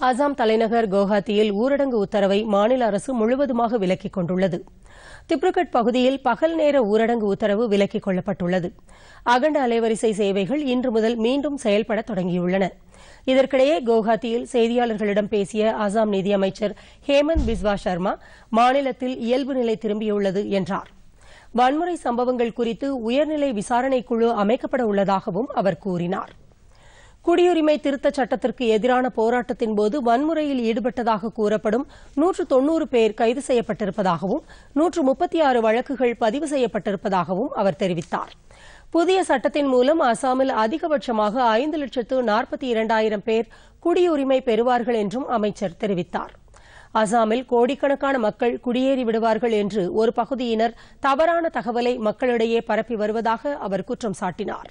அசாம் தலைநகர் குவஹாத்தியில் ஊரடங்கு உத்தரவை மாநில அரசு முழுவதுமாக விலக்கிக் கொண்டுள்ளது. திப்ருகட் பகுதியில் பகல் நேர ஊரடங்கு உத்தரவு விலக்கிக் கொள்ளப்பட்டுள்ளது. அகண்ட அலைவரிசை சேவைகள் இன்று முதல் மீண்டும் செயல்பட தொடங்கியுள்ளன. இதற்கிடையே குவஹாத்தியில் செய்தியாளர்களிடம் பேசிய அசாம் நிதியமைச்சர் ஹேமந்த் பிஸ்வா சர்மா மாநிலத்தில் இயல்பு நிலை திரும்பியுள்ளது என்றார். வன்முறை சம்பவங்கள் குறித்து உயர்நிலை விசாரணைக்குழு அமைக்கப்பட உள்ளதாகவும் அவர் கூறினார். குடியுரிமை திருத்தச் சட்டத்திற்கு எதிரான போராட்டத்தின் போது வன்முறையில் ஈடுபட்டதாக கூறப்படும் நூற்று தொன்னூறு பேர் கைது செய்யப்பட்டிருப்பதாகவும் நூற்று முப்பத்தி ஆறு வழக்குகள் பதிவு செய்யப்பட்டிருப்பதாகவும் அவர் தெரிவித்தார். புதிய சட்டத்தின் மூலம் அசாமில் அதிகபட்சமாக ஐந்து லட்சத்து நாற்பத்தி இரண்டாயிரம் பேர் குடியுரிமை பெறுவார்கள் என்றும் அமைச்சர் தெரிவித்தார். அசாமில் கோடிக்கணக்கான மக்கள் குடியேறி விடுவார்கள் என்று ஒரு பகுதியினர் தவறான தகவலை மக்களிடையே பரப்பி வருவதாக அவர் குற்றம் சாட்டினார்.